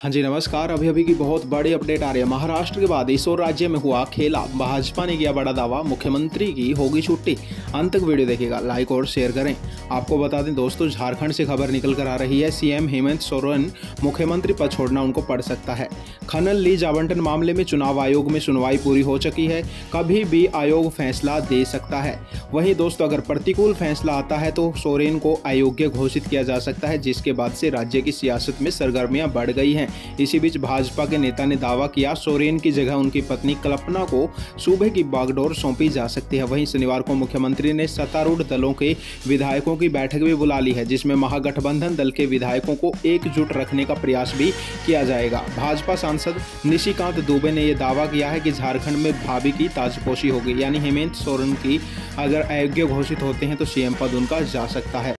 हाँ जी, नमस्कार। अभी अभी की बहुत बड़ी अपडेट आ रही है। महाराष्ट्र के बाद इस और राज्य में हुआ खेला। भाजपा ने किया बड़ा दावा। मुख्यमंत्री की होगी छुट्टी। अंत तक वीडियो देखिएगा। लाइक और शेयर करें। आपको बता दें दोस्तों, झारखंड से खबर निकल कर आ रही है। सीएम हेमंत सोरेन मुख्यमंत्री पद छोड़ना उनको पड़ सकता है। खनन लीज आवंटन मामले में चुनाव आयोग में सुनवाई पूरी हो चुकी है। कभी भी आयोग फैसला दे सकता है। वहीं दोस्तों, अगर प्रतिकूल फैसला आता है तो सोरेन को अयोग्य घोषित किया जा सकता है, जिसके बाद से राज्य की सियासत में सरगर्मियाँ बढ़ गई हैं। इसी बीच भाजपा के नेता ने दावा किया, सोरेन की जगह उनकी पत्नी कल्पना को सूबे की बागडोर सौंपी जा सकती है। वहीं शनिवार को मुख्यमंत्री ने सत्तारूढ़ दलों के विधायकों की बैठक भी बुला ली है, जिसमें महागठबंधन दल के विधायकों को एकजुट रखने का प्रयास भी किया जाएगा। भाजपा सांसद निशिकांत दुबे ने यह दावा किया है कि झारखंड में भाभी की ताजपोशी होगी, यानी हेमंत सोरेन की अगर अयोग्य घोषित होते हैं तो सीएम पद उनका जा सकता है।